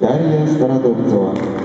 Дарья Стародубцева.